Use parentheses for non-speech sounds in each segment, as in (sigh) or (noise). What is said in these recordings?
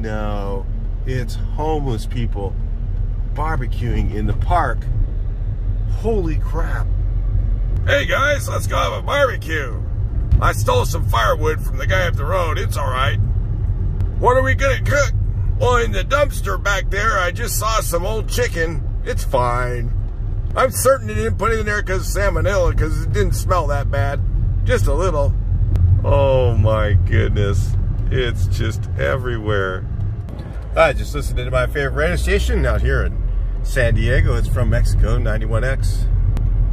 no, it's homeless people barbecuing in the park. Holy crap. Hey guys, let's go have a barbecue. I stole some firewood from the guy up the road. It's all right. What are we gonna cook? Well, in the dumpster back there, I just saw some old chicken. It's fine. I'm certain he didn't put it in there because salmonella, because it didn't smell that bad. Just a little. Oh my goodness. It's just everywhere. I just listened to my favorite radio station out here in San Diego. It's from Mexico, 91X.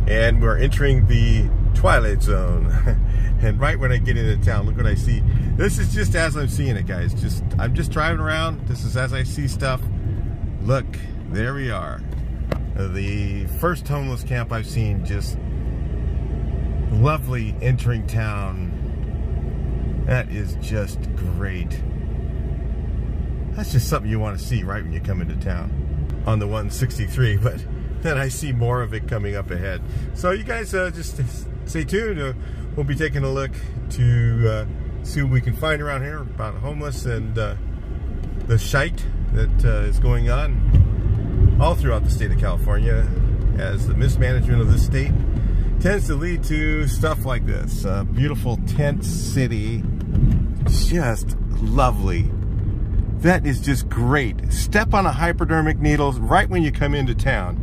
And we're entering the Twilight Zone. (laughs) and right when I get into town, look what I see. This is just as I'm seeing it, guys. Just I'm just driving around. This is as I see stuff. Look, there we are. The first homeless camp I've seen. Just lovely entering town. That is just great. That's just something you want to see right when you come into town on the 163. (laughs) But then I see more of it coming up ahead. So you guys uh, just (laughs) stay tuned. Uh, we'll be taking a look to uh, see what we can find around here about homeless and uh, the shite that uh, is going on all throughout the state of California as the mismanagement of the state tends to lead to stuff like this. A beautiful tent city, just lovely. That is just great. Step on a hypodermic needle right when you come into town.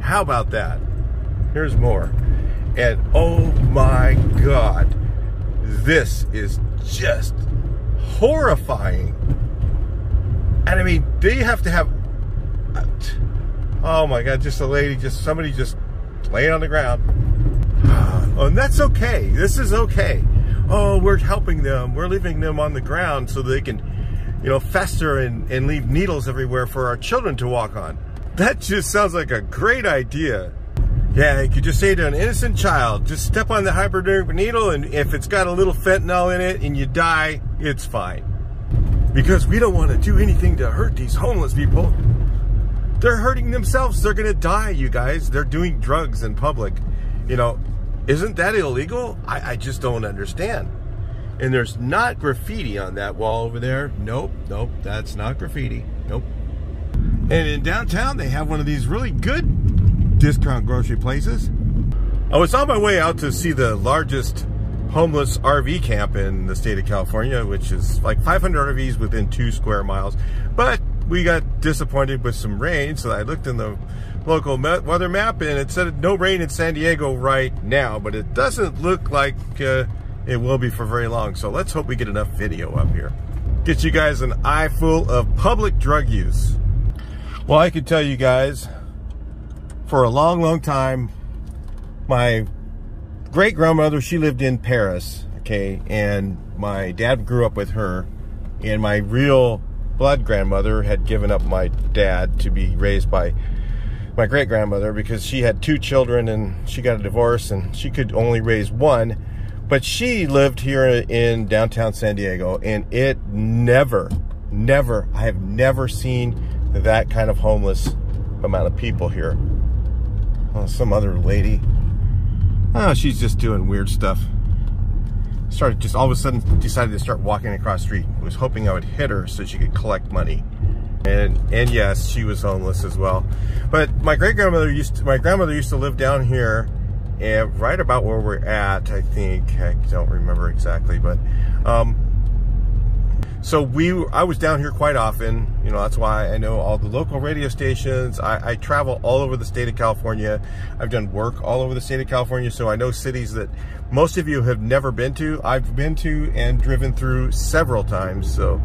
How about that? Here's more. And oh my God, this is just horrifying. And I mean, they have to have, oh my God, just a lady, just somebody just laying on the ground. Oh, (sighs) and that's okay. This is okay. Oh, we're helping them. We're leaving them on the ground so they can, you know, fester and, and leave needles everywhere for our children to walk on. That just sounds like a great idea. Yeah, you could just say to an innocent child, just step on the hypodermic needle and if it's got a little fentanyl in it and you die, it's fine. Because we don't want to do anything to hurt these homeless people. They're hurting themselves. They're going to die, you guys. They're doing drugs in public. You know, isn't that illegal? I, I just don't understand. And there's not graffiti on that wall over there. Nope, nope, that's not graffiti. Nope. And in downtown, they have one of these really good discount grocery places. I was on my way out to see the largest homeless RV camp in the state of California, which is like 500 RVs within two square miles. But we got disappointed with some rain, so I looked in the local weather map and it said no rain in San Diego right now, but it doesn't look like uh, it will be for very long. So let's hope we get enough video up here. Get you guys an eye full of public drug use. Well, I can tell you guys, for a long, long time, my great grandmother, she lived in Paris, okay, and my dad grew up with her, and my real blood grandmother had given up my dad to be raised by my great grandmother because she had two children and she got a divorce and she could only raise one. But she lived here in downtown San Diego and it never, never, I have never seen that kind of homeless amount of people here. Oh, some other lady. Oh, she's just doing weird stuff. Started just all of a sudden decided to start walking across the street. Was hoping I would hit her so she could collect money. And and yes, she was homeless as well. But my great grandmother used to, my grandmother used to live down here and right about where we're at, I think. I don't remember exactly, but um, so we I was down here quite often. You know that's why I know all the local radio stations. I, I, travel all over the state of California. I've done work all over the state of California. So I know cities that most of you have never been to I've been to and driven through several times. So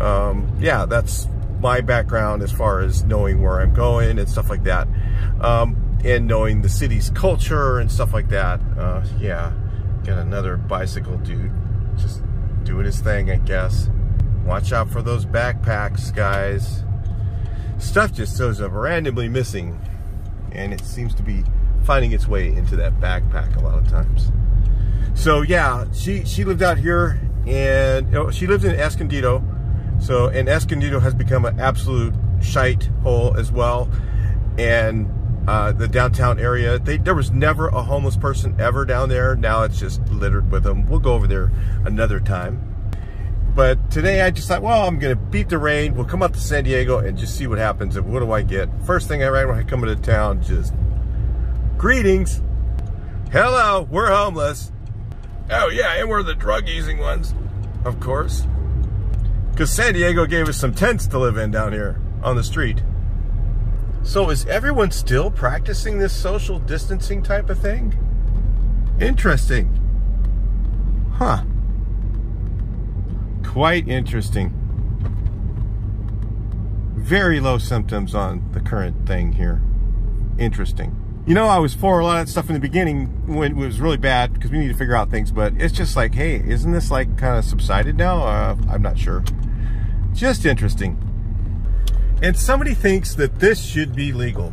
um, yeah that's my background as far as knowing where I'm going and stuff like that um, and knowing the city's culture and stuff like that uh, yeah got another bicycle dude just doing his thing I guess Watch out for those backpacks, guys. Stuff just shows up randomly missing, and it seems to be finding its way into that backpack a lot of times. So yeah, she she lived out here, and you know, she lived in Escondido. So and Escondido has become an absolute shite hole as well, and uh, the downtown area. They, there was never a homeless person ever down there. Now it's just littered with them. We'll go over there another time But today I just thought, well, I'm going to beat the rain. We'll come up to San Diego and just see what happens. And what do I get? First thing I write when I come into town, just greetings. Hello, we're homeless. Oh, yeah, and we're the drug using ones. Of course. Because San Diego gave us some tents to live in down here on the street. So is everyone still practicing this social distancing type of thing? Interesting. Huh. Quite interesting. Very low symptoms on the current thing here. Interesting. You know, I was for a lot of that stuff in the beginning when it was really bad because we need to figure out things, but it's just like, hey, isn't this like kind of subsided now? Uh, I'm not sure. Just interesting. And somebody thinks that this should be legal.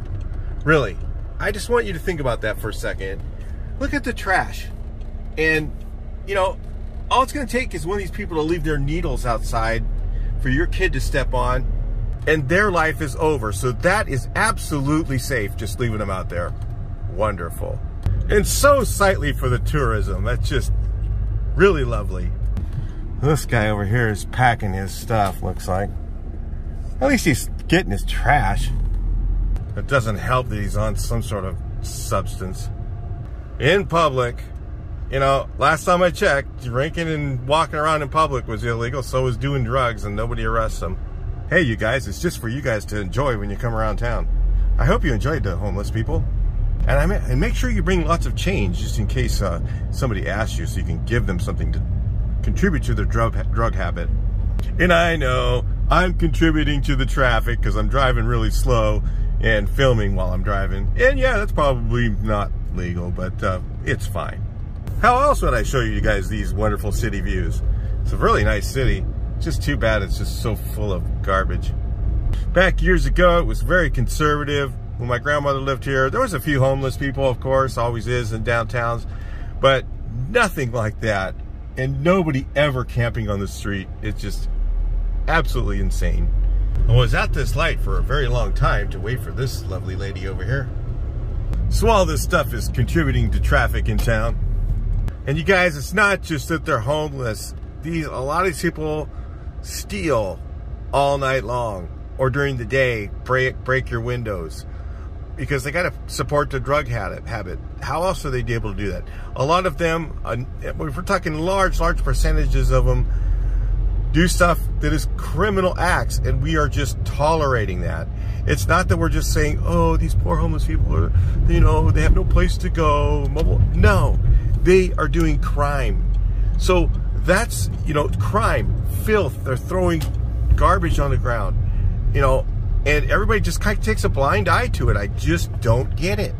Really. I just want you to think about that for a second. Look at the trash. And, you know, all it's going to take is one of these people to leave their needles outside for your kid to step on, and their life is over. So that is absolutely safe, just leaving them out there. Wonderful. And so sightly for the tourism. That's just really lovely. This guy over here is packing his stuff, looks like. At least he's getting his trash. It doesn't help that he's on some sort of substance. In public, you know, last time I checked, drinking and walking around in public was illegal, so was doing drugs, and nobody arrests them. Hey, you guys, it's just for you guys to enjoy when you come around town. I hope you enjoyed the homeless people. And, I mean, and make sure you bring lots of change just in case uh, somebody asks you so you can give them something to contribute to their drug, drug habit. And I know I'm contributing to the traffic because I'm driving really slow and filming while I'm driving. And yeah, that's probably not legal, but uh, it's fine. How else would I show you guys these wonderful city views? It's a really nice city. Just too bad it's just so full of garbage. Back years ago, it was very conservative. When my grandmother lived here, there was a few homeless people, of course, always is in downtowns, but nothing like that. And nobody ever camping on the street. It's just absolutely insane. I was at this light for a very long time to wait for this lovely lady over here. So all this stuff is contributing to traffic in town. And you guys, it's not just that they're homeless. These a lot of these people steal all night long or during the day, break break your windows because they got to support the drug habit. Habit. How else are they able to do that? A lot of them, uh, if we're talking large, large percentages of them, do stuff that is criminal acts, and we are just tolerating that. It's not that we're just saying, "Oh, these poor homeless people are, you know, they have no place to go." No, they are doing crime. So that's, you know, crime, filth. They're throwing garbage on the ground, you know, and everybody just kind of takes a blind eye to it. I just don't get it.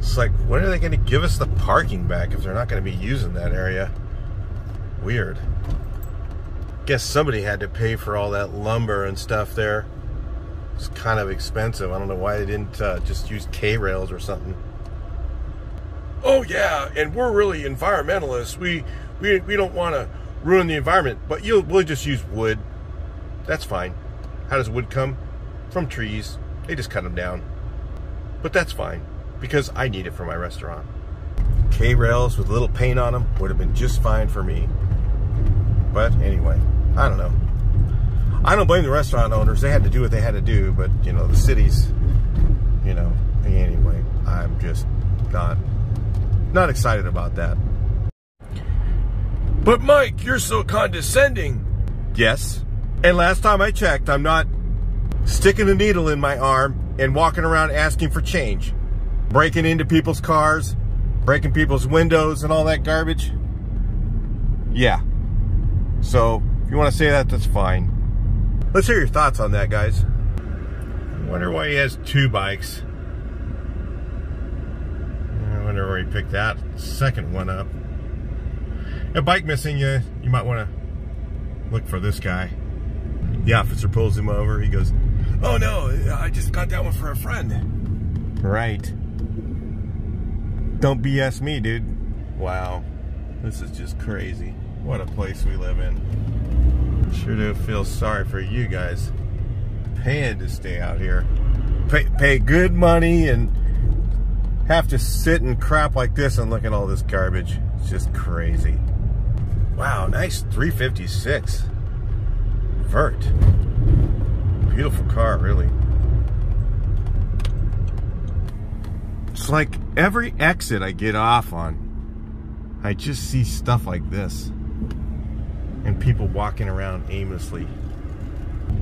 It's like, when are they going to give us the parking back if they're not going to be using that area? Weird. Guess somebody had to pay for all that lumber and stuff there. It's kind of expensive. I don't know why they didn't uh, just use K-rails or something oh yeah, and we're really environmentalists. We we we don't want to ruin the environment, but you'll we'll just use wood. That's fine. How does wood come? From trees. They just cut them down. But that's fine because I need it for my restaurant. K rails with a little paint on them would have been just fine for me. But anyway, I don't know. I don't blame the restaurant owners. They had to do what they had to do, but you know, the cities, you know, anyway, I'm just not not excited about that. But Mike, you're so condescending. Yes. And last time I checked, I'm not sticking a needle in my arm and walking around asking for change. Breaking into people's cars, breaking people's windows and all that garbage. Yeah. So, if you want to say that, that's fine. Let's hear your thoughts on that, guys. I wonder why he has two bikes I wonder where he picked that second one up. A bike missing, you, you might want to look for this guy. The officer pulls him over. He goes, Oh no, I just got that one for a friend. Right. Don't BS me, dude. Wow. This is just crazy. What a place we live in. Sure do feel sorry for you guys paying to stay out here. Pay, pay good money and have to sit and crap like this and look at all this garbage. It's just crazy. Wow, nice 356. Vert. Beautiful car, really. It's like every exit I get off on, I just see stuff like this. And people walking around aimlessly.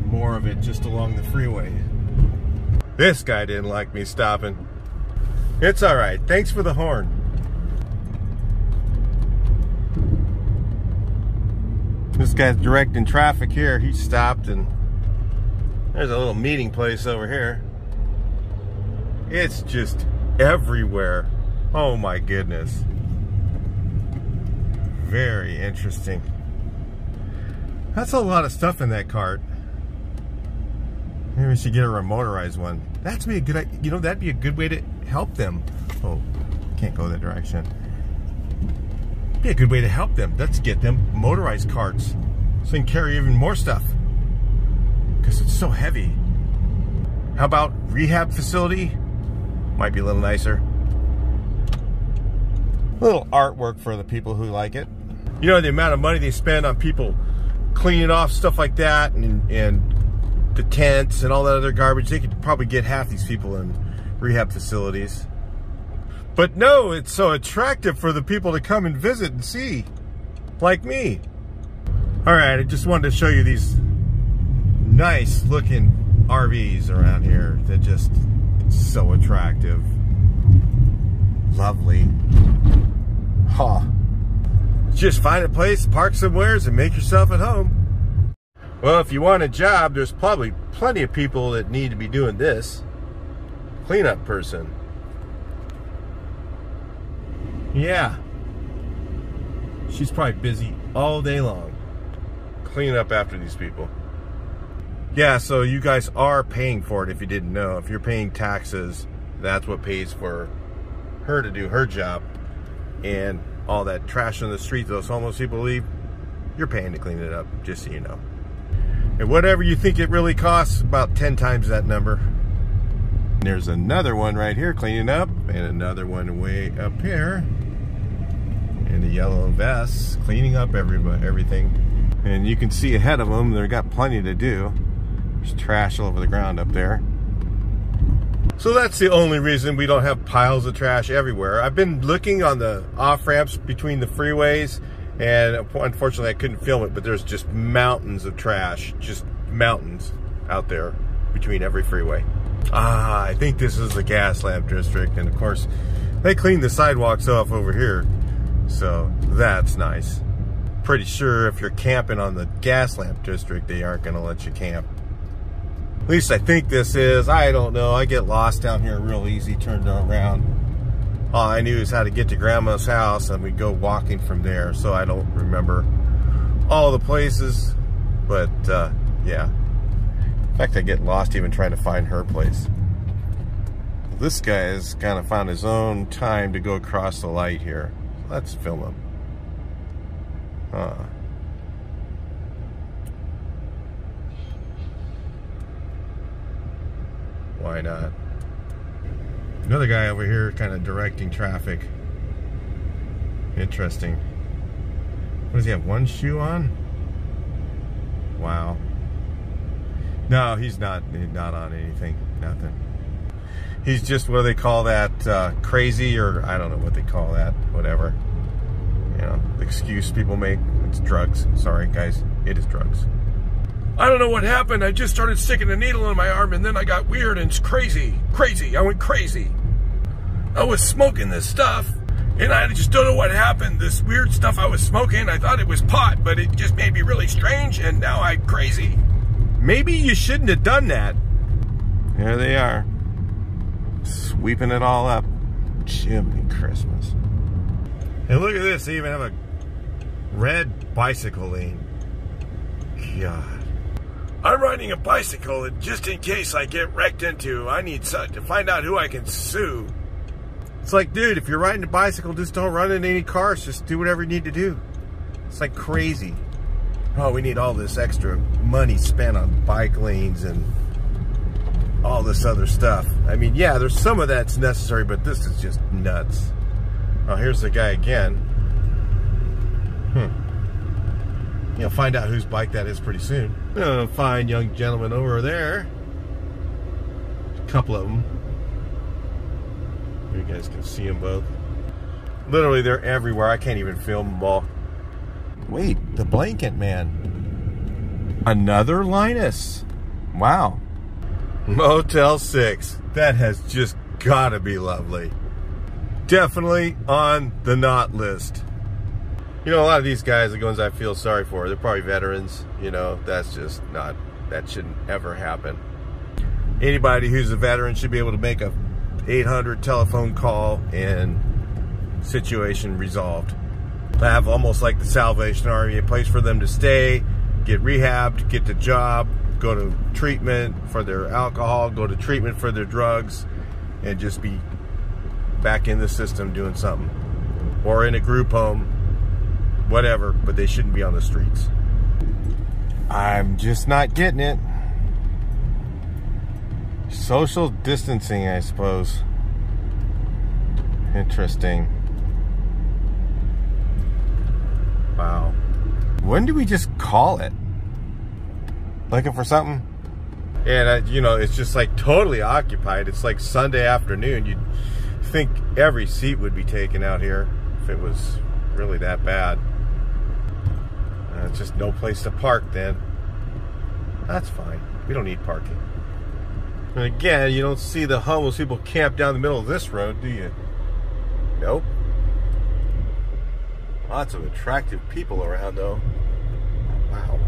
More of it just along the freeway. This guy didn't like me stopping. It's alright. Thanks for the horn. This guy's directing traffic here. He stopped and there's a little meeting place over here. It's just everywhere. Oh my goodness. Very interesting. That's a lot of stuff in that cart. Maybe we should get a motorized one. That's be a good, you know, that'd be a good way to help them. Oh, can't go that direction. Be a good way to help them. Let's get them motorized carts so they can carry even more stuff because it's so heavy. How about rehab facility? Might be a little nicer. A little artwork for the people who like it. You know the amount of money they spend on people cleaning off stuff like that and, and the tents and all that other garbage. They could probably get half these people in rehab facilities. But no, it's so attractive for the people to come and visit and see, like me. All right, I just wanted to show you these nice looking RVs around here. They're just so attractive. Lovely. Huh. Just find a place, park somewheres, and make yourself at home. Well, if you want a job, there's probably plenty of people that need to be doing this. Cleanup person. Yeah. She's probably busy all day long cleaning up after these people. Yeah, so you guys are paying for it if you didn't know. If you're paying taxes, that's what pays for her to do her job. And all that trash on the street those homeless people leave, you're paying to clean it up, just so you know. And whatever you think it really costs, about 10 times that number. There's another one right here cleaning up, and another one way up here in the yellow vest, cleaning up everybody, everything. And you can see ahead of them, they've got plenty to do. There's trash all over the ground up there. So that's the only reason we don't have piles of trash everywhere. I've been looking on the off-ramps between the freeways, and unfortunately I couldn't film it, but there's just mountains of trash, just mountains out there between every freeway. Ah, I think this is the Gaslamp district, and of course, they cleaned the sidewalks off over here, so that's nice. Pretty sure if you're camping on the Gaslamp district, they aren't gonna let you camp. At least I think this is. I don't know. I get lost down here real easy, turned around. All I knew is how to get to grandma's house and we'd go walking from there. So I don't remember all the places, but uh, yeah. In fact, I get lost even trying to find her place. This guy has kind of found his own time to go across the light here. Let's film him. Huh. Why not? Another guy over here kind of directing traffic. Interesting. What does he have? One shoe on? Wow. No, he's not. He's not on anything. Nothing. He's just what do they call that? Uh, crazy, or I don't know what they call that. Whatever. You know, excuse people make. It's drugs. Sorry, guys. It is drugs. I don't know what happened. I just started sticking a needle in my arm and then I got weird and crazy. Crazy. I went crazy. I was smoking this stuff and I just don't know what happened. This weird stuff I was smoking, I thought it was pot, but it just made me really strange and now I'm crazy. Maybe you shouldn't have done that. There they are. Sweeping it all up. Jimmy Christmas. And look at this. They even have a red bicycle lane. God. I'm riding a bicycle, and just in case I get wrecked into, I need to find out who I can sue. It's like, dude, if you're riding a bicycle, just don't run into any cars. Just do whatever you need to do. It's like crazy. Oh, we need all this extra money spent on bike lanes and all this other stuff. I mean, yeah, there's some of that's necessary, but this is just nuts. Oh, here's the guy again. Hmm. You'll find out whose bike that is pretty soon. A fine young gentleman over there. A couple of them. You guys can see them both. Literally, they're everywhere. I can't even film them all. Wait, the blanket man. Another Linus. Wow. Motel 6. That has just got to be lovely. Definitely on the not list. You know, a lot of these guys, are the ones I feel sorry for, they're probably veterans. You know, that's just not, that shouldn't ever happen. Anybody who's a veteran should be able to make a 800 telephone call and situation resolved. Have almost like the Salvation Army, a place for them to stay, get rehabbed, get the job, go to treatment for their alcohol, go to treatment for their drugs, and just be back in the system doing something. Or in a group home, whatever, but they shouldn't be on the streets. I'm just not getting it. Social distancing, I suppose. Interesting. Wow. When do we just call it? Looking for something? And, uh, you know, it's just like totally occupied. It's like Sunday afternoon. You'd think every seat would be taken out here if it was really that bad. Uh, just no place to park then. That's fine. We don't need parking. And again, you don't see the homeless people camp down the middle of this road, do you? Nope. Lots of attractive people around, though. Wow.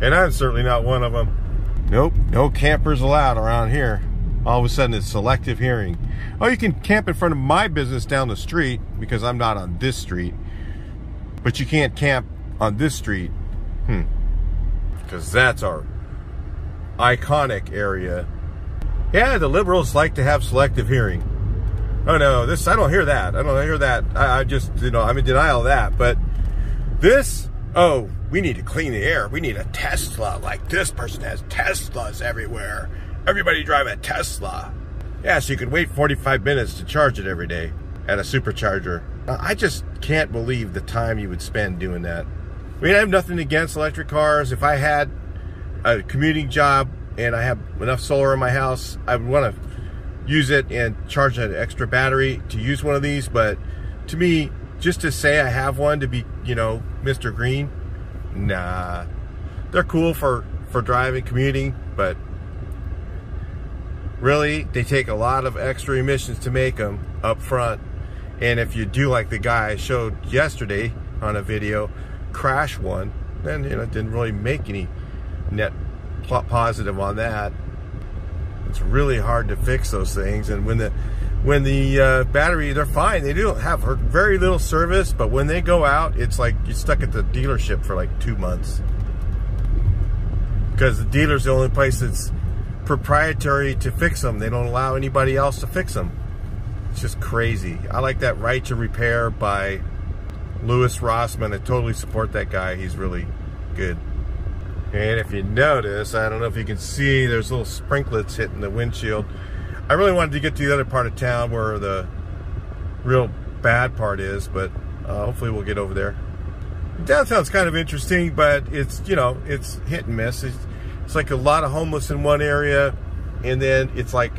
And I'm certainly not one of them. Nope, no campers allowed around here. All of a sudden, it's selective hearing. Oh, you can camp in front of my business down the street because I'm not on this street. But you can't camp on this street. Hmm. Because that's our iconic area. Yeah, the liberals like to have selective hearing. Oh no, this I don't hear that. I don't hear that. I, I just you know I'm in denial of that. But this, oh, we need to clean the air. We need a Tesla. Like this person has Teslas everywhere. Everybody drive a Tesla. Yeah, so you can wait 45 minutes to charge it every day at a supercharger. I just can't believe the time you would spend doing that. I mean, I have nothing against electric cars. If I had a commuting job and I have enough solar in my house, I would want to use it and charge an extra battery to use one of these. But to me, just to say I have one to be, you know, Mr. Green, nah. They're cool for, for driving, commuting, but really, they take a lot of extra emissions to make them up front. And if you do like the guy I showed yesterday on a video, crash one, then, you know, it didn't really make any net positive on that. It's really hard to fix those things. And when the when the uh, battery, they're fine. They do have very little service, but when they go out, it's like you're stuck at the dealership for like two months. Because the dealer's the only place that's proprietary to fix them. They don't allow anybody else to fix them. It's just crazy. I like that right to repair by Louis Rossmann. I totally support that guy. He's really good. And if you notice, I don't know if you can see, there's little sprinklets hitting the windshield. I really wanted to get to the other part of town where the real bad part is, but uh, hopefully we'll get over there. Downtown's kind of interesting, but it's, you know, it's hit and miss. It's, it's like a lot of homeless in one area, and then it's like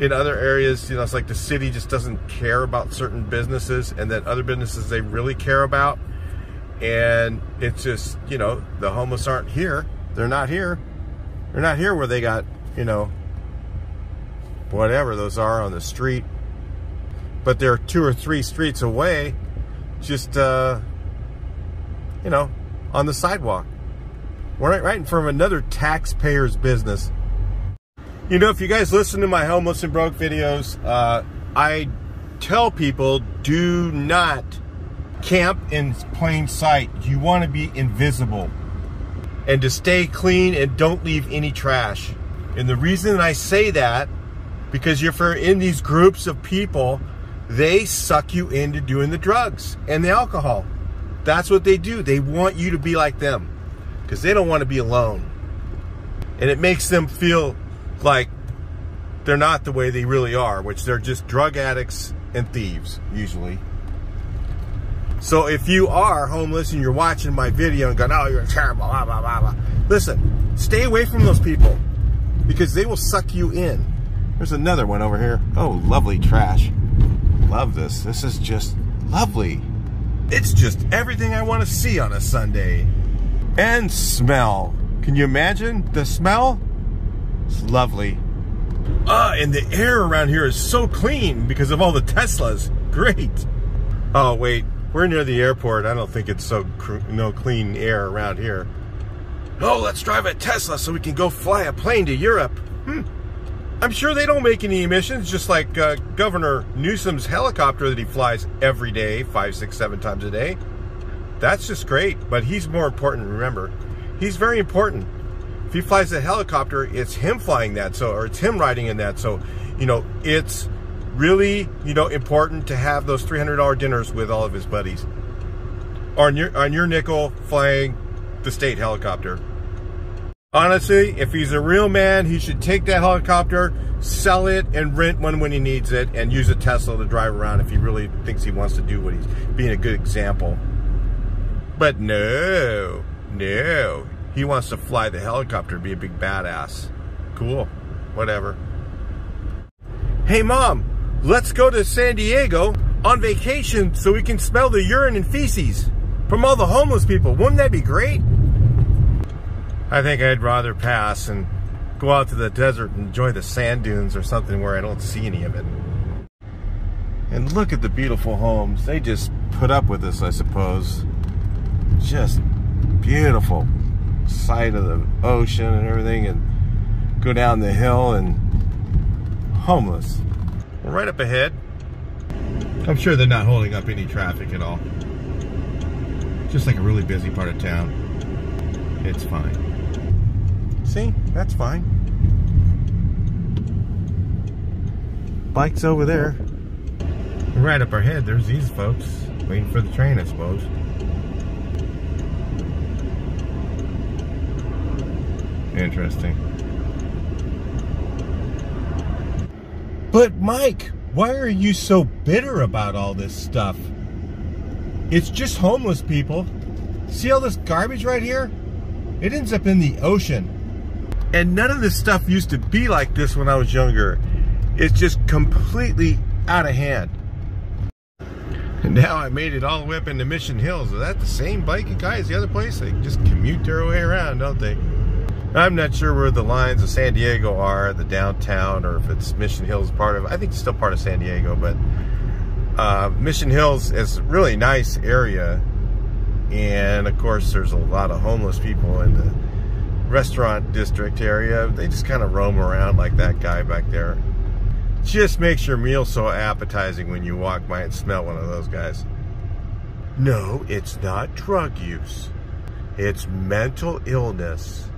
in other areas, you know, it's like the city just doesn't care about certain businesses, and then other businesses they really care about. And it's just you know the homeless aren't here. They're not here. They're not here where they got you know whatever those are on the street. But they're two or three streets away just uh you know on the sidewalk. We're right, right in front of another taxpayer's business you know if you guys listen to my homeless and broke videos uh i tell people do not camp in plain sight. You want to be invisible. And to stay clean and don't leave any trash. And the reason I say that, because if you're in these groups of people, they suck you into doing the drugs and the alcohol. That's what they do. They want you to be like them because they don't want to be alone. And it makes them feel like they're not the way they really are, which they're just drug addicts and thieves, usually. So if you are homeless and you're watching my video and going, oh, you're terrible, blah, blah, blah, blah. Listen, stay away from those people because they will suck you in. There's another one over here. Oh, lovely trash. Love this. This is just lovely. It's just everything I want to see on a Sunday. And smell. Can you imagine the smell? It's lovely. Ah, and the air around here is so clean because of all the Teslas. Great. Oh, wait. We're near the airport. I don't think it's so no clean air around here. Oh, let's drive a Tesla so we can go fly a plane to Europe. Hmm. I'm sure they don't make any emissions, just like uh, Governor Newsom's helicopter that he flies every day, five, six, seven times a day. That's just great, but he's more important, remember. He's very important. He flies a helicopter, it's him flying that, so or it's him riding in that. So, you know, it's really, you know, important to have those $300 dinners with all of his buddies. On your on your nickel flying the state helicopter. Honestly, if he's a real man, he should take that helicopter, sell it, and rent one when he needs it, and use a Tesla to drive around if he really thinks he wants to do what he's being a good example. But no, no. He wants to fly the helicopter, be a big badass. Cool. Whatever. Hey, Mom, let's go to San Diego on vacation so we can smell the urine and feces from all the homeless people. Wouldn't that be great? I think I'd rather pass and go out to the desert and enjoy the sand dunes or something where I don't see any of it. And look at the beautiful homes. They just put up with this, I suppose. Just beautiful sight of the ocean and everything and go down the hill and homeless. Right up ahead. I'm sure they're not holding up any traffic at all. Just like a really busy part of town. It's fine. See? That's fine. Bike's over there. Right up our head, there's these folks waiting for the train, I suppose. Interesting. But Mike, why are you so bitter about all this stuff? It's just homeless people. See all this garbage right here? It ends up in the ocean. And none of this stuff used to be like this when I was younger. It's just completely out of hand. And now I made it all the way up into Mission Hills. Is that the same biking guy as the other place? They just commute their way around, don't they? I'm not sure where the lines of San Diego are, the downtown, or if it's Mission Hills part of I think it's still part of San Diego, but uh, Mission Hills is a really nice area. And of course, there's a lot of homeless people in the restaurant district area. They just kind of roam around like that guy back there. Just makes your meal so appetizing when you walk by and smell one of those guys. No, it's not drug use. It's mental illness.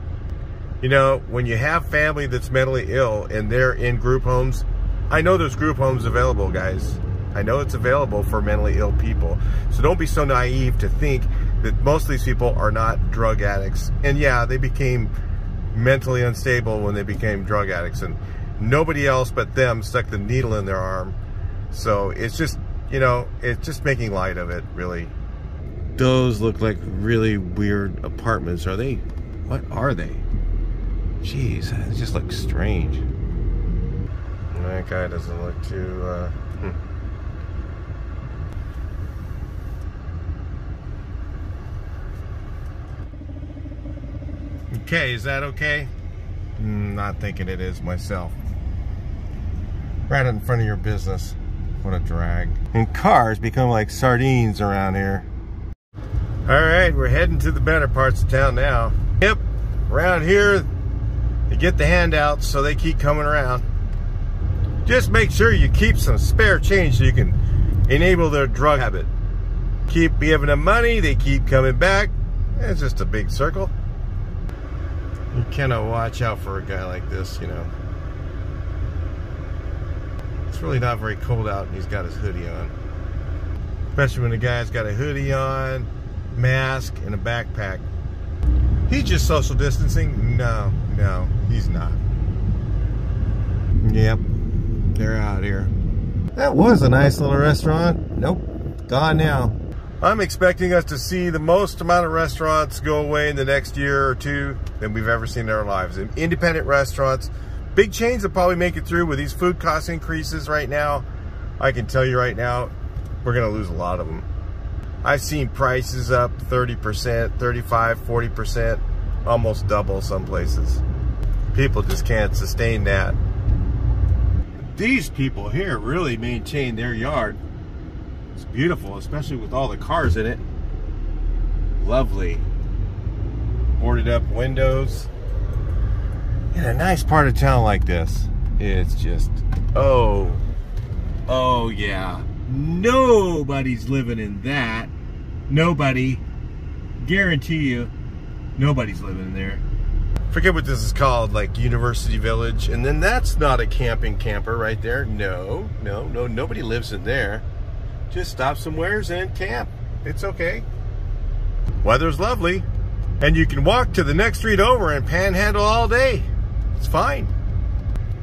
You know, when you have family that's mentally ill and they're in group homes, I know there's group homes available, guys. I know it's available for mentally ill people. So don't be so naive to think that most of these people are not drug addicts. And yeah, they became mentally unstable when they became drug addicts and nobody else but them stuck the needle in their arm. So it's just, you know, it's just making light of it, really. Those look like really weird apartments. Are they, what are they? Jeez, it just looks strange. That guy doesn't look too, uh, hmm. Okay, is that okay? Mm, not thinking it is myself. Right in front of your business. What a drag. And cars become like sardines around here. All right, we're heading to the better parts of town now. Yep, around here, they get the handouts, so they keep coming around. Just make sure you keep some spare change so you can enable their drug habit. Keep giving them money, they keep coming back. It's just a big circle you cannot watch out for a guy like this, you know. It's really not very cold out and he's got his hoodie on. Especially when the guy's got a hoodie on, mask, and a backpack. He's just social distancing? No, no, he's not. Yep, they're out here. That was a nice little restaurant. Nope, gone now. I'm expecting us to see the most amount of restaurants go away in the next year or two than we've ever seen in our lives. Independent restaurants, big chains will probably make it through with these food cost increases right now. I can tell you right now, we're going to lose a lot of them. I've seen prices up 30%, 35, 40%, almost double some places. People just can't sustain that. These people here really maintain their yard it's beautiful, especially with all the cars in it. Lovely. Boarded up windows. In a nice part of town like this, it's just, oh, oh yeah. Nobody's living in that. Nobody. Guarantee you, nobody's living there. Forget what this is called, like University Village. And then that's not a camping camper right there. No, no, no, nobody lives in there. Just stop somewheres and camp. It's okay. Weather's lovely. And you can walk to the next street over and panhandle all day. It's fine.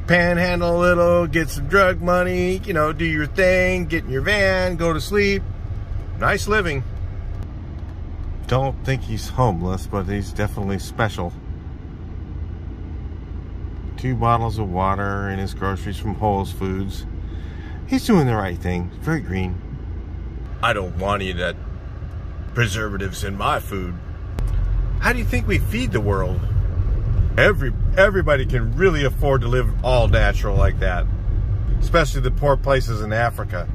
Panhandle a little, get some drug money, you know, do your thing, get in your van, go to sleep. Nice living. Don't think he's homeless, but he's definitely special. Two bottles of water and his groceries from Whole Foods. He's doing the right thing. Very green. I don't want any of that preservatives in my food. How do you think we feed the world? Every everybody can really afford to live all natural like that. Especially the poor places in Africa.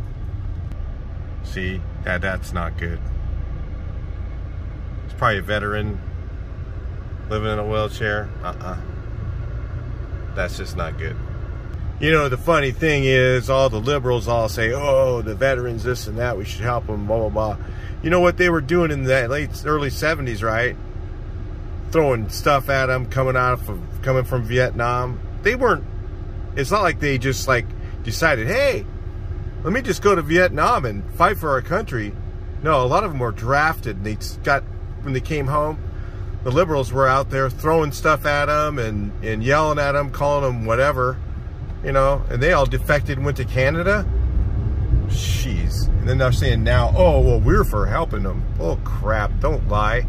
See, that that's not good. Probably a veteran living in a wheelchair. Uh-uh. That's just not good. You know, the funny thing is, all the liberals all say, oh, the veterans, this and that, we should help them, blah, blah, blah. You know what they were doing in the late, early 70s, right? Throwing stuff at them coming out of, coming from Vietnam. They weren't, it's not like they just like decided, hey, let me just go to Vietnam and fight for our country. No, a lot of them were drafted and they got, when they came home, the liberals were out there throwing stuff at them and, and yelling at them, calling them whatever you know, and they all defected and went to Canada. Jeez. And then they're saying now, oh, well, we're for helping them. Oh, crap. Don't lie.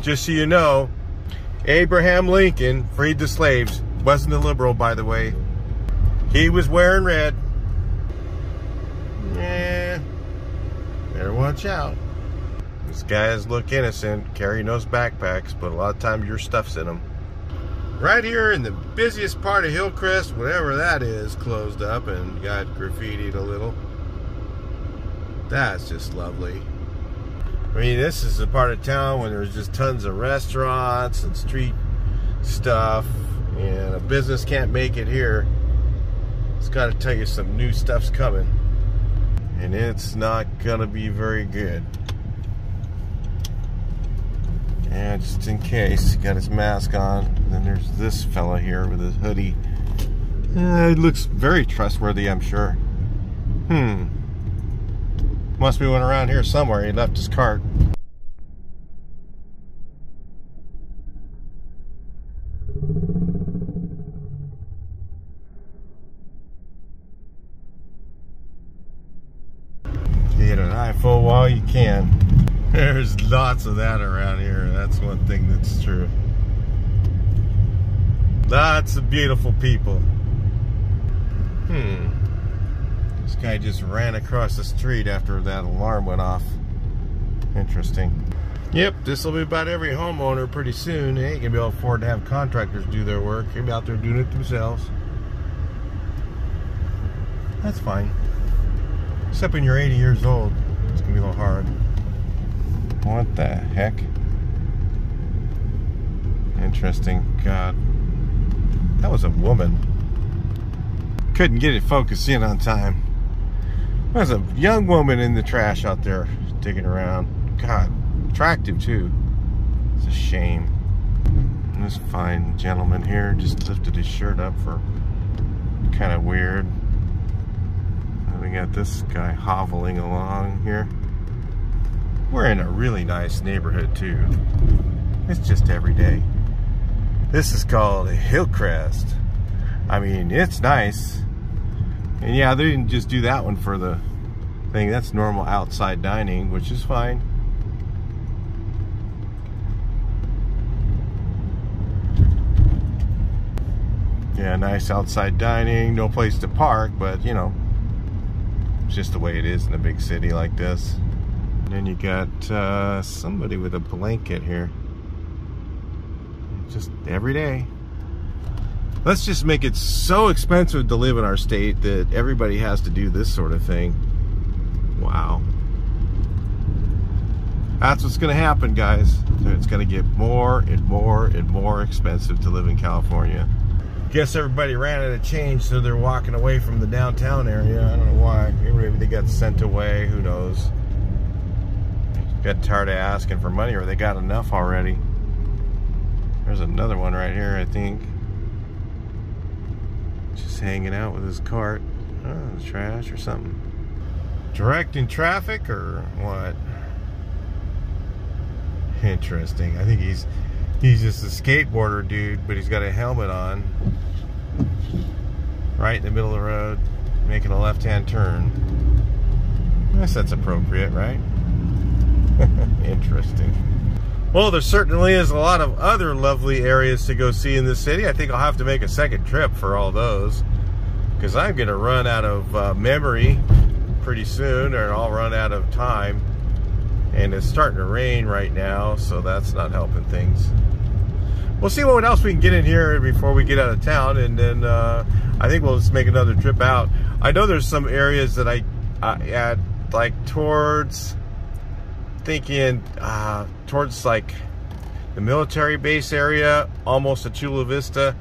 Just so you know, Abraham Lincoln freed the slaves. Wasn't a liberal, by the way. He was wearing red. Yeah. Better watch out. These guys look innocent, carrying those backpacks, but a lot of times your stuff's in them. Right here in the busiest part of Hillcrest, whatever that is, closed up and got graffitied a little. That's just lovely. I mean, this is a part of town where there's just tons of restaurants and street stuff, and a business can't make it here. It's got to tell you some new stuff's coming. And it's not going to be very good. And just in case, he got his mask on. And then there's this fella here with his hoodie. Uh, it looks very trustworthy, I'm sure. Hmm. Must be one around here somewhere. He left his cart. Get an eye full while you can. There's lots of that around here. That's one thing that's true. Lots of beautiful people. Hmm. This guy just ran across the street after that alarm went off. Interesting. Yep, this will be about every homeowner pretty soon. They ain't gonna be able to afford to have contractors do their work. They'll be out there doing it themselves. That's fine. Except when you're 80 years old, it's gonna be a little hard. What the heck? Interesting. God. That was a woman. Couldn't get it focused in on time. There's a young woman in the trash out there digging around. God, attractive too. It's a shame. This fine gentleman here just lifted his shirt up for kind of weird. And we got this guy hoveling along here. We're in a really nice neighborhood too. It's just every day. This is called Hillcrest. I mean, it's nice. And yeah, they didn't just do that one for the thing. That's normal outside dining, which is fine. Yeah, nice outside dining, no place to park, but you know, it's just the way it is in a big city like this. And then you got uh, somebody with a blanket here. Just every day. Let's just make it so expensive to live in our state that everybody has to do this sort of thing. Wow. That's what's going to happen, guys. It's going to get more and more and more expensive to live in California. Guess everybody ran out of change, so they're walking away from the downtown area. I don't know why. Maybe they got sent away. Who knows? Got tired of asking for money, or they got enough already. There's another one right here, I think. Just hanging out with his cart. Oh, trash or something. Directing traffic or what? Interesting. I think he's he's just a skateboarder dude, but he's got a helmet on. Right in the middle of the road, making a left-hand turn. I guess that's appropriate, right? (laughs) Interesting. Well, there certainly is a lot of other lovely areas to go see in this city. I think I'll have to make a second trip for all those because I'm going to run out of uh, memory pretty soon or I'll run out of time. And it's starting to rain right now, so that's not helping things. We'll see what else we can get in here before we get out of town, and then uh, I think we'll just make another trip out. I know there's some areas that I, I add like towards thinking uh, towards like the military base area, almost to Chula Vista,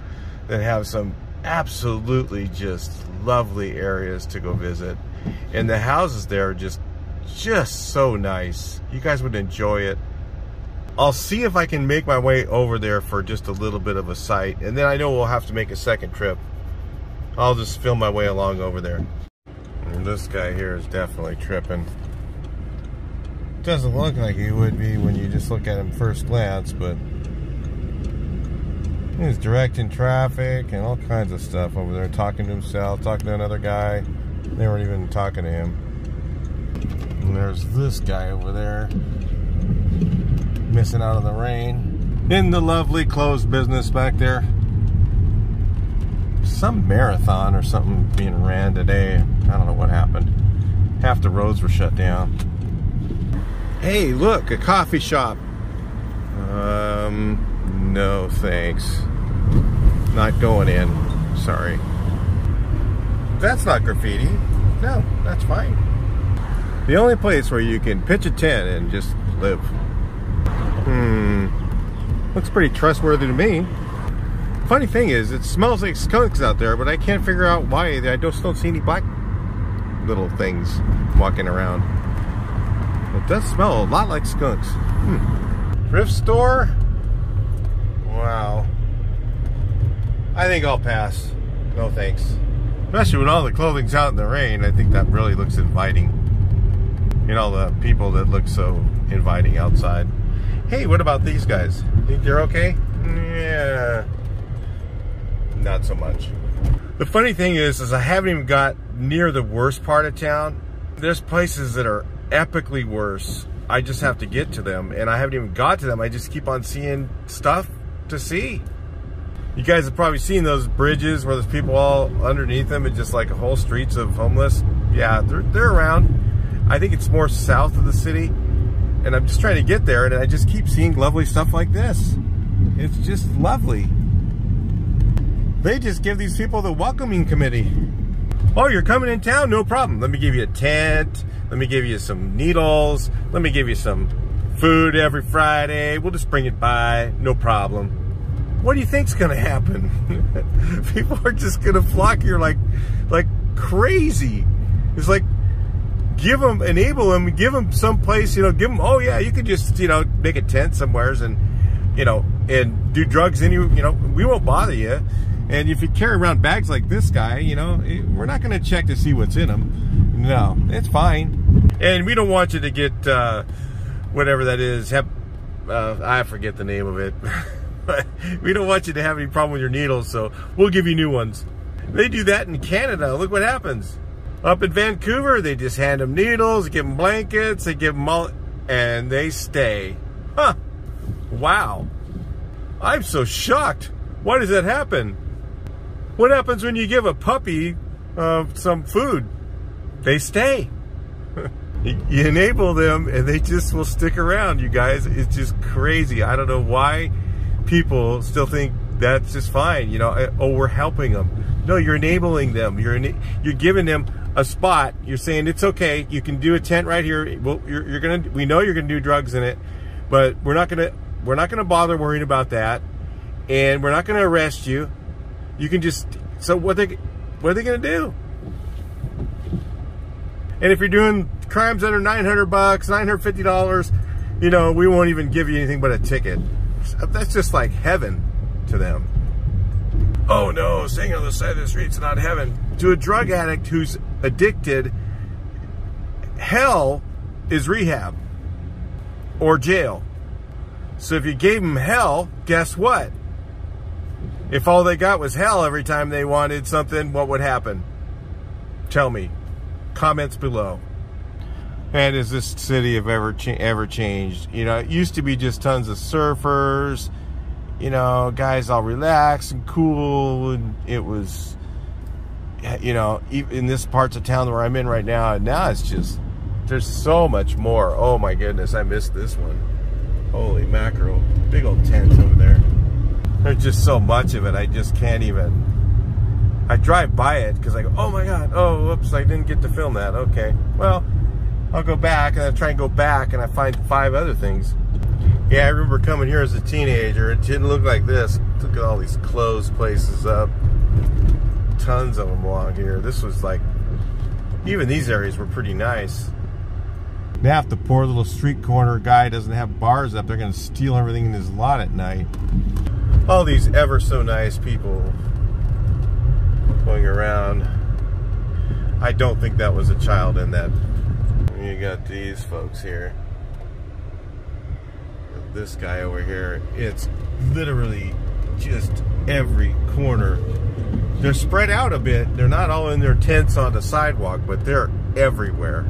that have some absolutely just lovely areas to go visit. And the houses there are just, just so nice. You guys would enjoy it. I'll see if I can make my way over there for just a little bit of a sight. And then I know we'll have to make a second trip. I'll just film my way along over there. And this guy here is definitely tripping doesn't look like he would be when you just look at him first glance, but he's directing traffic and all kinds of stuff over there, talking to himself, talking to another guy. They weren't even talking to him. And there's this guy over there, missing out of the rain. In the lovely closed business back there. Some marathon or something being ran today. I don't know what happened. Half the roads were shut down. Hey, look, a coffee shop. Um, no thanks. Not going in. Sorry. That's not graffiti. No, that's fine. The only place where you can pitch a tent and just live. Hmm. Looks pretty trustworthy to me. Funny thing is, it smells like skunks out there, but I can't figure out why. I just don't see any black little things walking around. It does smell a lot like skunks. Hmm. Thrift store? Wow. I think I'll pass. No thanks. Especially when all the clothing's out in the rain, I think that really looks inviting. You know, the people that look so inviting outside. Hey, what about these guys? Think they're okay? Yeah. Not so much. The funny thing is, is I haven't even got near the worst part of town. There's places that are epically worse. I just have to get to them, and I haven't even got to them. I just keep on seeing stuff to see. You guys have probably seen those bridges where there's people all underneath them and just like whole streets of homeless. Yeah, they're, they're around. I think it's more south of the city, and I'm just trying to get there, and I just keep seeing lovely stuff like this. It's just lovely. They just give these people the welcoming committee. Oh, you're coming in town? No problem. Let me give you a tent. Let me give you some needles. Let me give you some food every Friday. We'll just bring it by. No problem. What do you think's going to happen? (laughs) People are just going to flock here like, like crazy. It's like, give them, enable them, give them some place, you know, give them, oh yeah, you could just, you know, make a tent somewheres and, you know, and do drugs in you, you know, we won't bother you. And if you carry around bags like this guy, you know, eh, we're not going to check to see what's in them. No, it's fine. And we don't want you to get uh, whatever that is. Hep, uh, I forget the name of it. (laughs) but we don't want you to have any problem with your needles, so we'll give you new ones. They do that in Canada. Look what happens. Up in Vancouver, they just hand them needles, give them blankets, they give them all, and they stay. Huh. Wow. I'm so shocked. Why does that happen? What happens when you give a puppy uh, some food? They stay. (laughs) you enable them and they just will stick around, you guys. It's just crazy. I don't know why people still think that's just fine. You know, eh, oh, we're helping them. No, you're enabling them. You're you're giving them a spot. You're saying it's okay. You can do a tent right here. Well, you're, you're gonna. We know you're gonna do drugs in it, but we're not gonna. We're not gonna bother worrying about that, and we're not gonna arrest you. You can just. So what they what are they gonna do? And if you're doing crimes under 900 bucks, 950 dollars, you know, we won't even give you anything but a ticket. That's just like heaven to them. Oh no, staying on the side of the street's not heaven. To a drug addict who's addicted, hell is rehab or jail. So if you gave them hell, guess what? If all they got was hell every time they wanted something, what would happen? Tell me. Comments below. And has this city have ever cha ever changed? You know, it used to be just tons of surfers, you know, guys all relaxed and cool, and it was, you know, in this parts of town where I'm in right now, now it's just, there's so much more. Oh my goodness, I missed this one. Holy mackerel. Big old tent over there. There's just so much of it, I just can't even. I drive by it because I go, oh my god, oh, whoops, I didn't get to film that. Okay, well, I'll go back and I try and go back and I find five other things. Yeah, I remember coming here as a teenager. It didn't look like this. Look at all these closed places up. Tons of them along here. This was like, even these areas were pretty nice. Now if the poor little street corner guy doesn't have bars up, they're to steal everything in his lot at night all these ever so nice people going around. I don't think that was a child in that. You got these folks here. This guy over here. It's literally just every corner. They're spread out a bit. They're not all in their tents on the sidewalk, but they're everywhere.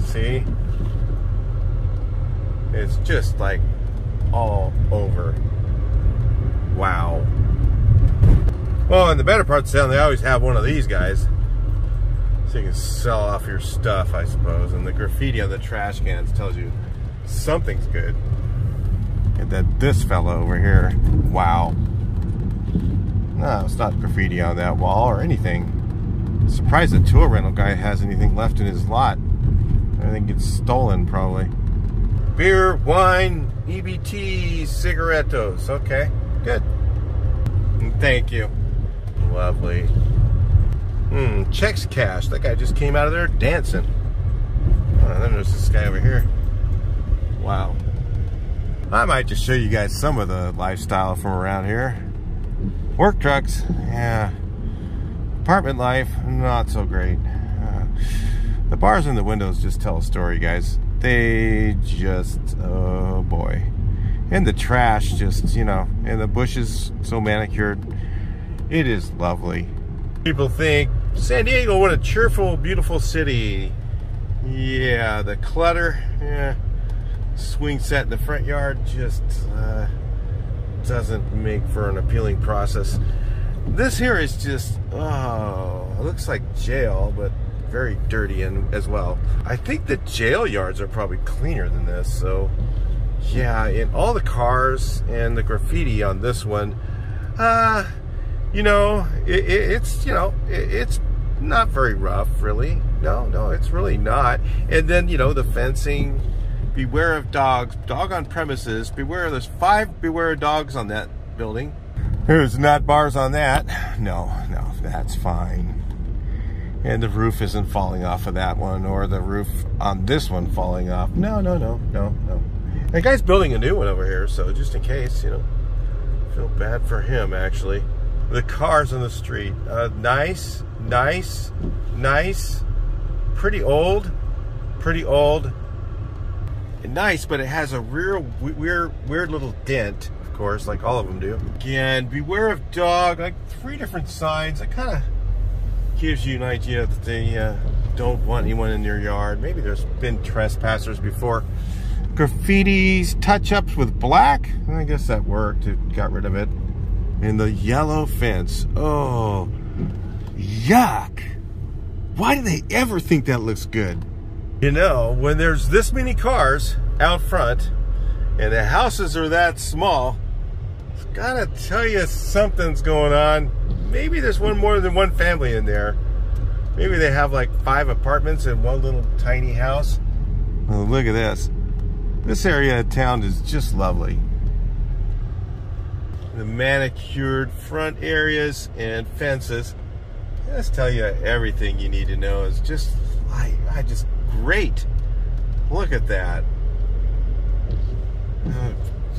See? It's just like all over. Wow. Well, in the better parts of town, they always have one of these guys. So you can sell off your stuff, I suppose. And the graffiti on the trash cans tells you something's good. And then this fellow over here, wow. No, it's not graffiti on that wall or anything. surprised the tour rental guy has anything left in his lot. Everything gets stolen, probably. Beer, wine, EBT, cigarettos. Okay. Good. Thank you. Lovely. Hmm, checks cash. That guy just came out of there dancing. Uh, then there's this guy over here. Wow. I might just show you guys some of the lifestyle from around here. Work trucks, yeah. Apartment life, not so great. Uh, the bars and the windows just tell a story, guys. They just, oh boy and the trash just you know and the bushes so manicured it is lovely. People think san diego what a cheerful beautiful city. Yeah the clutter yeah. Swing set in the front yard just uh, doesn't make for an appealing process. This here is just oh looks like jail but very dirty and as well. I think the jail yards are probably cleaner than this so yeah, in all the cars and the graffiti on this one, uh, you know, it, it, it's, you know, it, it's not very rough, really. No, no, it's really not. And then, you know, the fencing, beware of dogs, dog on premises, beware, there's five beware of dogs on that building. There's not bars on that. No, no, that's fine. And the roof isn't falling off of that one, or the roof on this one falling off. No, no, no, no, no. The guy's building a new one over here, so just in case, you know. Feel bad for him, actually. The cars on the street. Uh, nice, nice, nice. Pretty old. Pretty old. Nice, but it has a real weird, weird little dent, of course, like all of them do. Again, beware of dog. Like three different signs. It kind of gives you an idea that they uh, don't want anyone in their yard. Maybe there's been trespassers before. Graffitis, touch-ups with black. I guess that worked. It got rid of it. And the yellow fence. Oh, yuck. Why do they ever think that looks good? You know, when there's this many cars out front and the houses are that small, it's gotta tell you something's going on. Maybe there's one more than one family in there. Maybe they have like five apartments in one little tiny house. Oh, look at this. This area of town is just lovely. The manicured front areas and fences. Let's tell you everything you need to know. It's just, I, I just great. Look at that. Uh,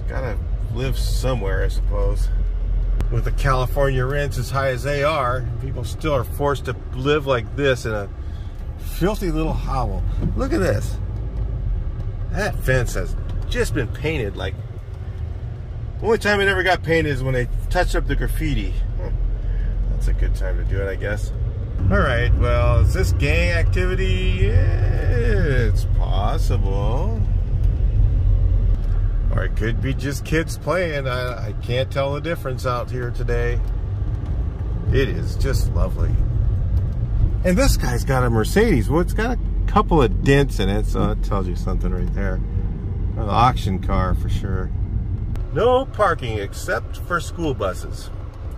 gotta live somewhere, I suppose. With the California rents as high as they are, people still are forced to live like this in a filthy little hovel. Look at this. That fence has just been painted like. Only time it ever got painted is when they touched up the graffiti. That's a good time to do it, I guess. All right, well, is this gang activity? Yeah, it's possible. Or it could be just kids playing. I, I can't tell the difference out here today. It is just lovely. And this guy's got a Mercedes. Well, it's got a couple of dents in it, so that tells you something right there. An auction car for sure. No parking except for school buses.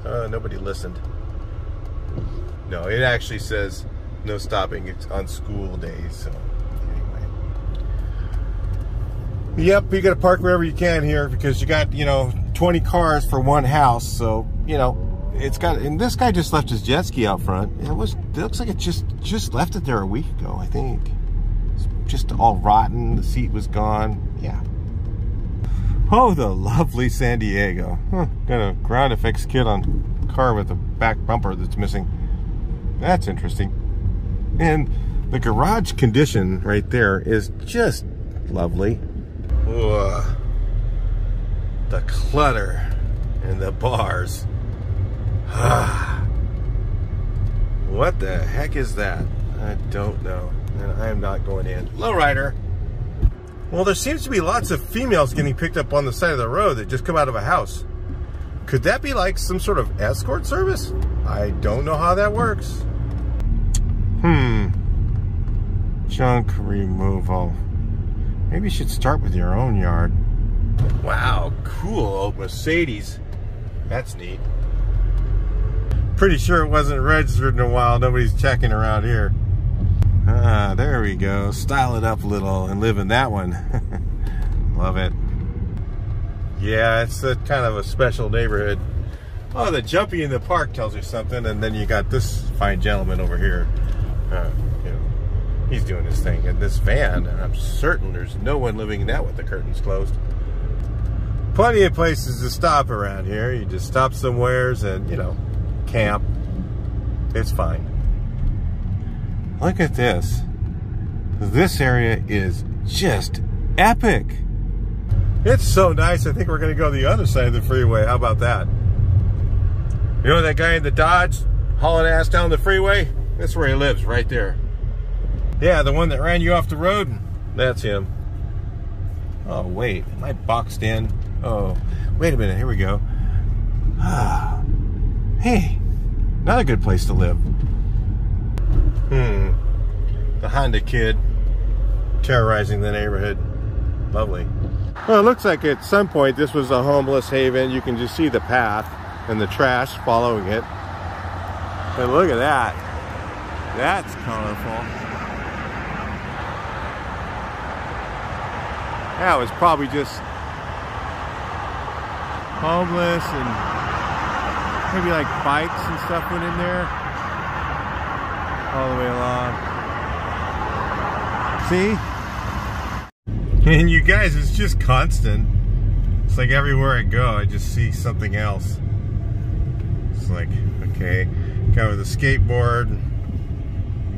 Uh, nobody listened. No, it actually says no stopping on school days. So anyway, yep, you got to park wherever you can here because you got you know 20 cars for one house. So you know it's got. And this guy just left his jet ski out front. It was. It looks like it just just left it there a week ago. I think. It's just all rotten. The seat was gone. Yeah. Oh, the lovely San Diego. Huh, got a ground effects kit on car with a back bumper that's missing. That's interesting. And the garage condition right there is just lovely. The clutter and the bars. Ah. what the heck is that? I don't know. And I am not going in. Lowrider. Well, there seems to be lots of females getting picked up on the side of the road that just come out of a house. Could that be like some sort of escort service? I don't know how that works. Hmm. Junk removal. Maybe you should start with your own yard. Wow, cool old Mercedes. That's neat. Pretty sure it wasn't registered in a while. Nobody's checking around here. Ah, there we go. Style it up a little and live in that one. (laughs) Love it. Yeah, it's a kind of a special neighborhood. Oh, the jumpy in the park tells you something, and then you got this fine gentleman over here. Uh, you know, he's doing his thing. in this van, I'm certain there's no one living in that with the curtains closed. Plenty of places to stop around here. You just stop somewheres and, you know, camp. It's fine. Look at this. This area is just epic. It's so nice. I think we're going to go the other side of the freeway. How about that? You know that guy in the Dodge hauling ass down the freeway? That's where he lives, right there. Yeah, the one that ran you off the road? That's him. Oh, wait. Am I boxed in? Oh, wait a minute. Here we go. (sighs) Hey, another good place to live. Hmm. The Honda kid terrorizing the neighborhood. Lovely. Well, it looks like at some point this was a homeless haven. You can just see the path and the trash following it. But look at that. That's colorful. That was probably just homeless and maybe like bikes and stuff went in there all the way along. See? (laughs) And you guys, it's just constant. It's like everywhere I go, I just see something else. It's like, okay, guy with a skateboard,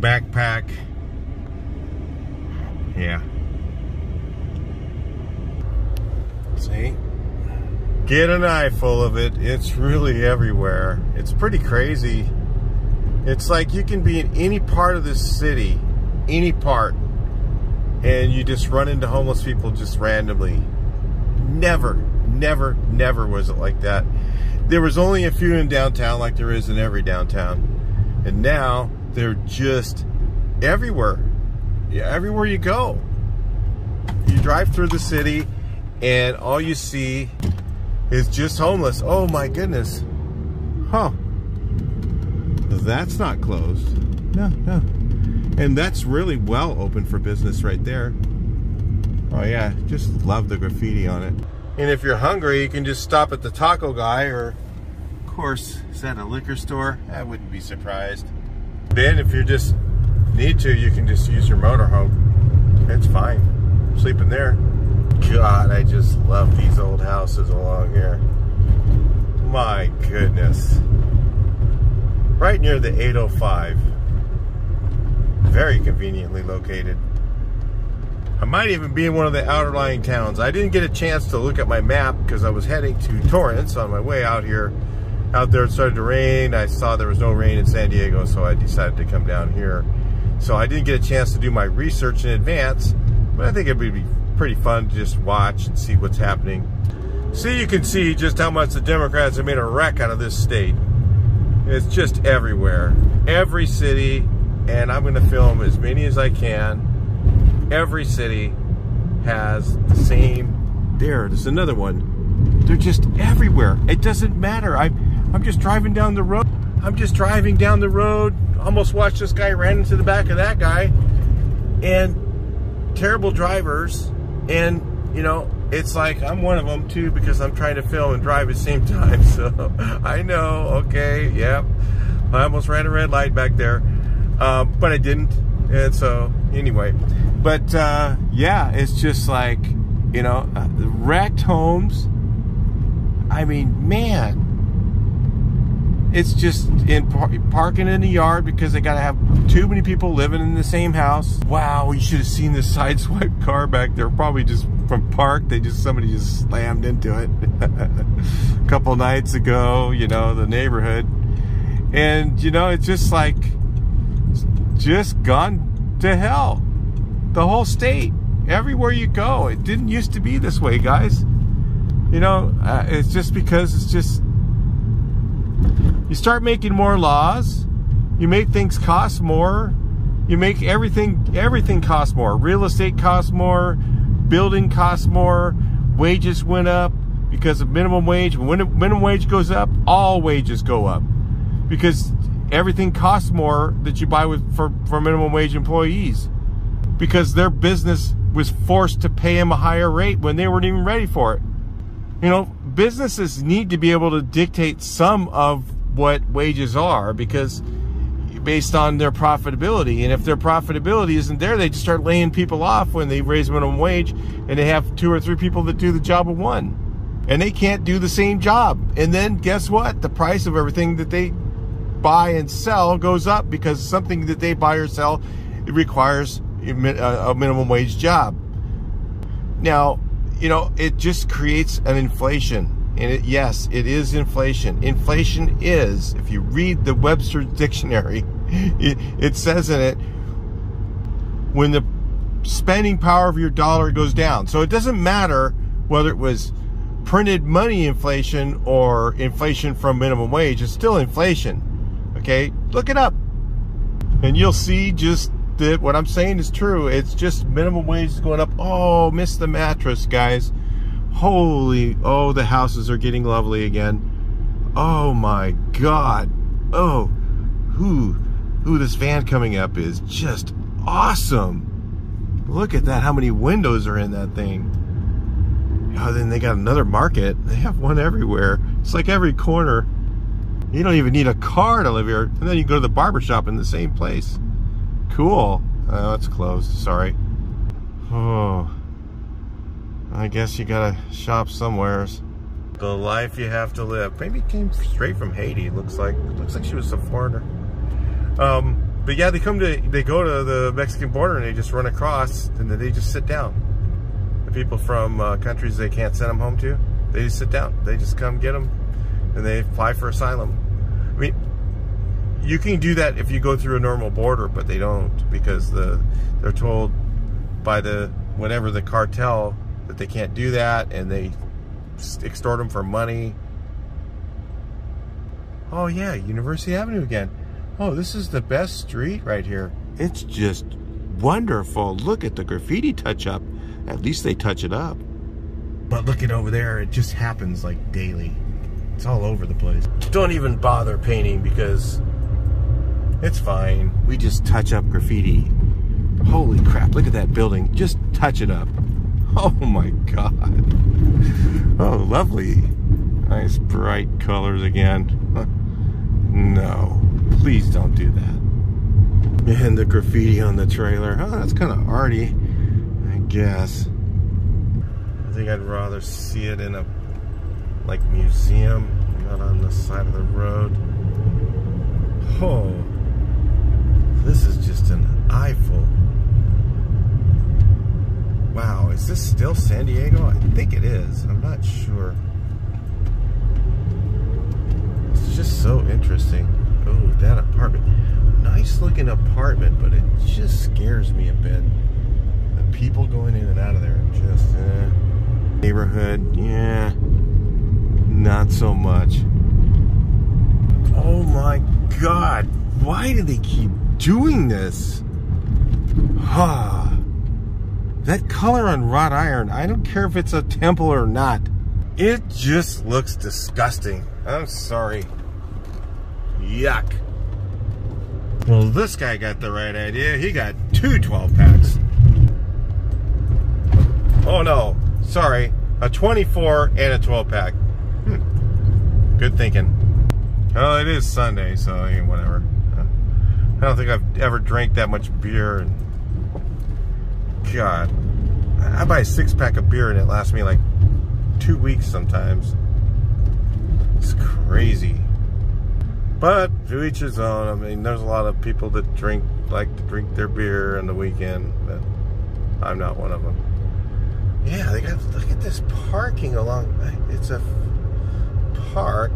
backpack. Yeah. See? Get an eye full of it. It's really everywhere. It's pretty crazy. It's like you can be in any part of this city, any part, and you just run into homeless people just randomly. Never, never, never was it like that. There was only a few in downtown, like there is in every downtown, and now they're just everywhere. Yeah, everywhere you go. You drive through the city, and all you see is just homeless. Oh my goodness. Huh. That's not closed. No, no. And that's really well open for business right there. Oh yeah, just love the graffiti on it. And if you're hungry, you can just stop at the taco guy or, of course, is that a liquor store? I wouldn't be surprised. Then if you just need to, you can just use your motorhome. It's fine. Sleeping there. God, I just love these old houses along here. My goodness. Right near the 805. Very conveniently located. I might even be in one of the outerlying towns. I didn't get a chance to look at my map because I was heading to Torrance on my way out here. Out there it started to rain. I saw there was no rain in San Diego, so I decided to come down here. So I didn't get a chance to do my research in advance, but I think it would be pretty fun to just watch and see what's happening. See, you can see just how much the Democrats have made a wreck out of this state. It's just everywhere. Every city, and I'm going to film as many as I can. Every city has the same. There, there's another one. They're just everywhere. It doesn't matter. I'm, I'm just driving down the road. I'm just driving down the road. Almost watched this guy ran into the back of that guy. And terrible drivers. And, you know, it's like I'm one of them too because I'm trying to film and drive at the same (laughs) time. So I know, okay, yep. I almost ran a red light back there, uh, but I didn't. And so, anyway, but uh, yeah, it's just like, you know, uh, wrecked homes. I mean, man, it's just in par parking in the yard because they got to have too many people living in the same house. Wow, you should have seen the sideswipe (laughs) car back there. Probably just from park, they just somebody just slammed into it (laughs) a couple nights ago. You know, the neighborhood, and you know, it's just like just gone to hell. The whole state, everywhere you go, it didn't used to be this way, guys. You know, uh, it's just because it's just you start making more laws, you make things cost more, you make everything everything cost more. Real estate costs more, building costs more, wages went up because of minimum wage. When minimum wage goes up, all wages go up because everything costs more that you buy with for, for minimum wage employees because their business was forced to pay them a higher rate when they weren't even ready for it. You know, businesses need to be able to dictate some of what wages are because based on their profitability. And if their profitability isn't there, they just start laying people off when they raise minimum wage and they have two or three people that do the job of one. And they can't do the same job. And then guess what? The price of everything that they buy and sell goes up because something that they buy or sell requires a minimum wage job. Now, you know, it just creates an inflation and it, yes, it is inflation. Inflation is, if you read the Webster Dictionary, (laughs) it, it says in it, when the spending power of your dollar goes down. So it doesn't matter whether it was printed money inflation or inflation from minimum wage, it's still inflation. Okay, look it up. And you'll see just that what I'm saying is true. It's just minimum wage is going up. Oh, miss the mattress, guys. Holy, oh, the houses are getting lovely again. Oh my God. Oh, who, who this van coming up is just awesome. Look at that, how many windows are in that thing. Oh, then they got another market. (laughs) They have one everywhere. It's like every corner. You don't even need a car to live here. And then you go to the barber shop in the same place. Cool. Oh, it's closed. Sorry. Oh. I guess you gotta shop somewheres. The life you have to live. Maybe came straight from Haiti. Looks like looks like she was a foreigner. Um, but yeah, they come to they go to the Mexican border and they just run across and then they just sit down. The people from uh, countries they can't send them home to, they just sit down. They just come get them and they apply for asylum. I mean, you can do that if you go through a normal border, but they don't because the they're told by the whatever the cartel that they can't do that, and they extort them for money. Oh yeah, University Avenue again. Oh, this is the best street right here. It's just wonderful. Look at the graffiti touch up. At least they touch it up. But look at over there, it just happens like daily. It's all over the place. Don't even bother painting because it's fine. We just touch up graffiti. Holy crap, look at that building. Just touch it up. (laughs) Oh my god. Oh, lovely. Nice bright colors again. (laughs) No, please don't do that. And the graffiti on the trailer. Oh, that's kind of arty, I guess. I think I'd rather see it in a like museum, not on the side of the road. Oh, this is just an eyeful. Wow, is this still San Diego? I think it is. I'm not sure. It's just so interesting. Oh, that apartment. Nice looking apartment, but it just scares me a bit. The people going in and out of there, just, eh. Neighborhood, yeah. Not so much. Oh my god. Why do they keep doing this? Ah. That color on wrought iron, I don't care if it's a temple or not. It just looks disgusting. I'm sorry. Yuck. Well, this guy got the right idea. He got two 12 packs. Oh no, sorry. A 24 and a 12 pack. Hmm. Good thinking. Oh, it is Sunday, so whatever. I don't think I've ever drank that much beer God. I buy a six pack of beer and it lasts me like two weeks sometimes. It's crazy. But to each his own. I mean, there's a lot of people that drink, like to drink their beer on the weekend, but I'm not one of them. Yeah, they got, look at this parking along, it's a park.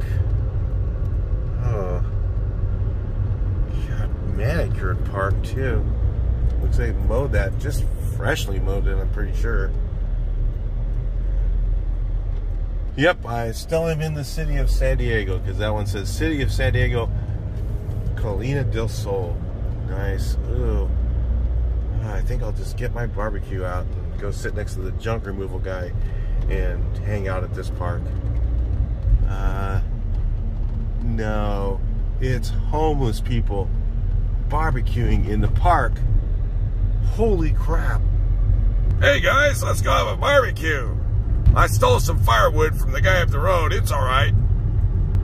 Oh. God, manicured park too. Looks like they mowed that just freshly mowed it, I'm pretty sure. Yep, I still am in the city of San Diego because that one says City of San Diego, Colina del Sol. Nice. Ooh. I think I'll just get my barbecue out and go sit next to the junk removal guy and hang out at this park. Uh, no, it's homeless people barbecuing in the park. Holy crap. Hey guys, let's go have a barbecue. I stole some firewood from the guy up the road. It's all right.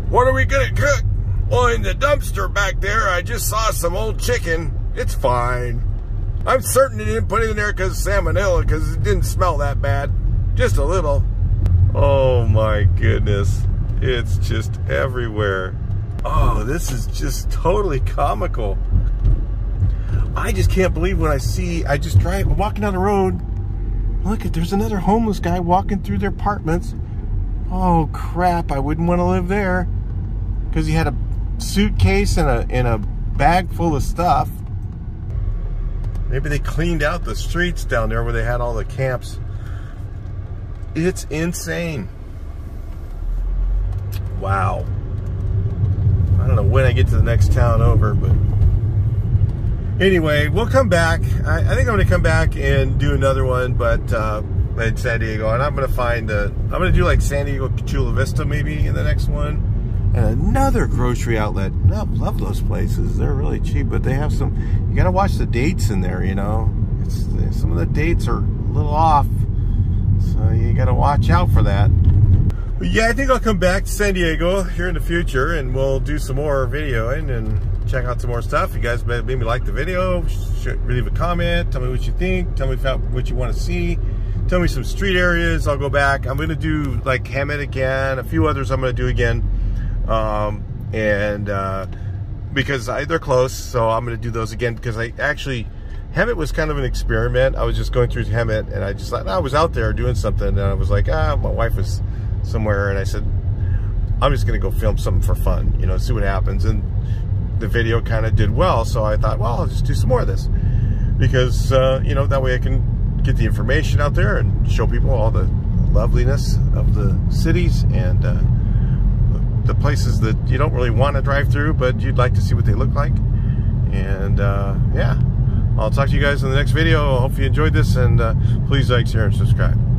What are we gonna cook? Well, in the dumpster back there, I just saw some old chicken. It's fine. I'm certain it didn't put it in there because salmonella, because it didn't smell that bad. Just a little. Oh my goodness. It's just everywhere. Oh, this is just totally comical. I just can't believe when I see, I just drive, walking down the road, Look, at there's another homeless guy walking through their apartments. Oh crap! I wouldn't want to live there because he had a suitcase and a and a bag full of stuff. Maybe they cleaned out the streets down there where they had all the camps. It's insane. Wow. I don't know when I get to the next town over, but anyway, we'll come back. I, I, think I'm to come back and do another one, but uh, in San Diego, and I'm going to find a. I'm going to do like San Diego Chula Vista maybe in the next one, and another grocery outlet. I love those places. They're really cheap, but they have some. You got to watch the dates in there. You know, it's some of the dates are a little off, so you got to watch out for that. But yeah, I think I'll come back to San Diego here in the future, and we'll do some more videoing and check out some more stuff. You guys maybe like the video, leave a comment, tell me what you think, tell me what you want to see, tell me some street areas. I'll go back. I'm going to do like Hemet again, a few others I'm going to do again. Um, and uh, because I, they're close, so I'm going to do those again because I actually, Hemet was kind of an experiment. I was just going through Hemet and I just thought, I was out there doing something and I was like, ah, my wife was somewhere and I said, I'm just going to go film something for fun, you know, see what happens. And the video kind of did well. So I thought, well, I'll just do some more of this because uh, you know that way I can get the information out there and show people all the loveliness of the cities and uh, the places that you don't really want to drive through, but you'd like to see what they look like. And uh, yeah, I'll talk to you guys in the next video. I hope you enjoyed this, and uh, please like, share, and subscribe.